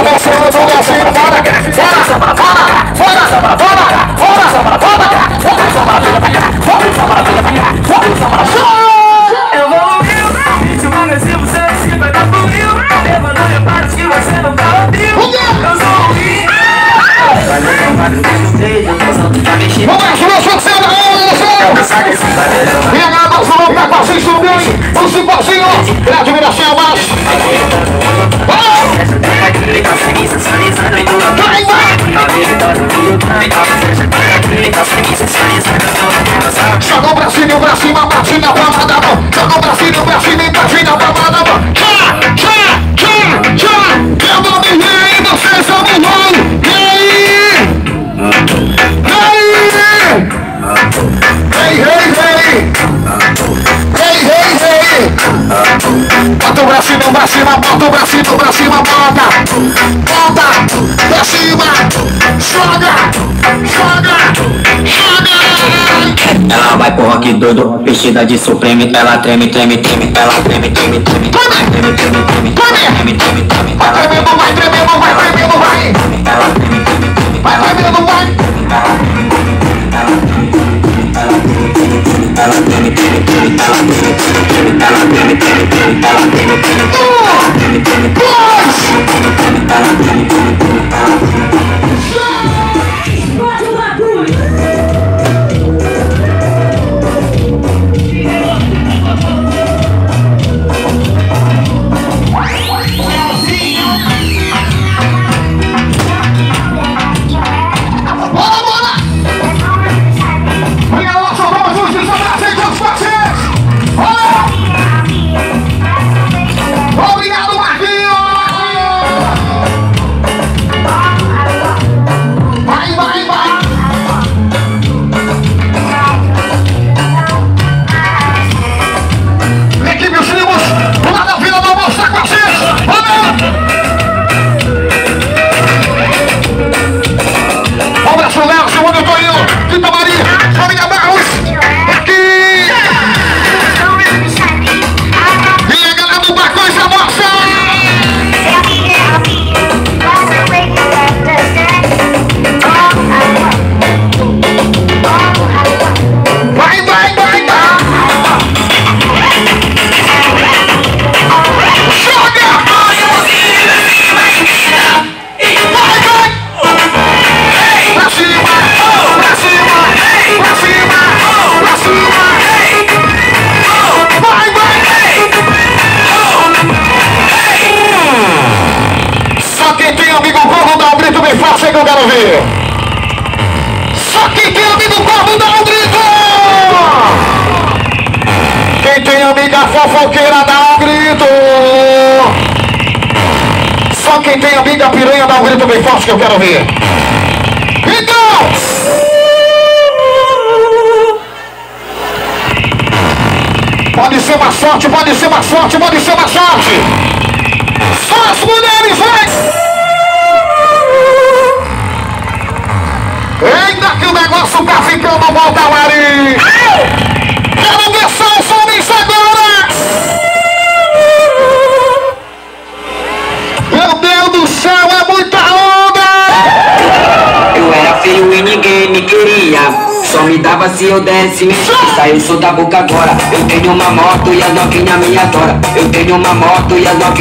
我们说中国是花的花的 Pra cima, bota o bracinho pra cima, bota! Bota! Pra cima! Joga! Joga! Joga! Ela vai pro rock doido, vestida de supreme Ela treme, treme, treme, ela treme, treme, treme Treme, treme, treme, treme, treme, treme, Vai tremendo, vai tremendo, vai tremendo, vai! Ela treme, quero ver! Só quem tem amigo corvo dá um grito! Quem tem amiga fofoqueira dá um grito! Só quem tem amiga piranha dá um grito bem forte que eu quero ver! Então! Pode ser mais forte, pode ser mais forte, pode ser mais forte! O negócio tá ficando bom, Talari! Quero ver só os homens agora! Meu Deus do céu, é muita onda! Eu era feio e ninguém me queria Só me dava se eu desse Saiu sou da boca agora Eu tenho uma moto e as novinhas me adoram Eu tenho uma moto e as novinhas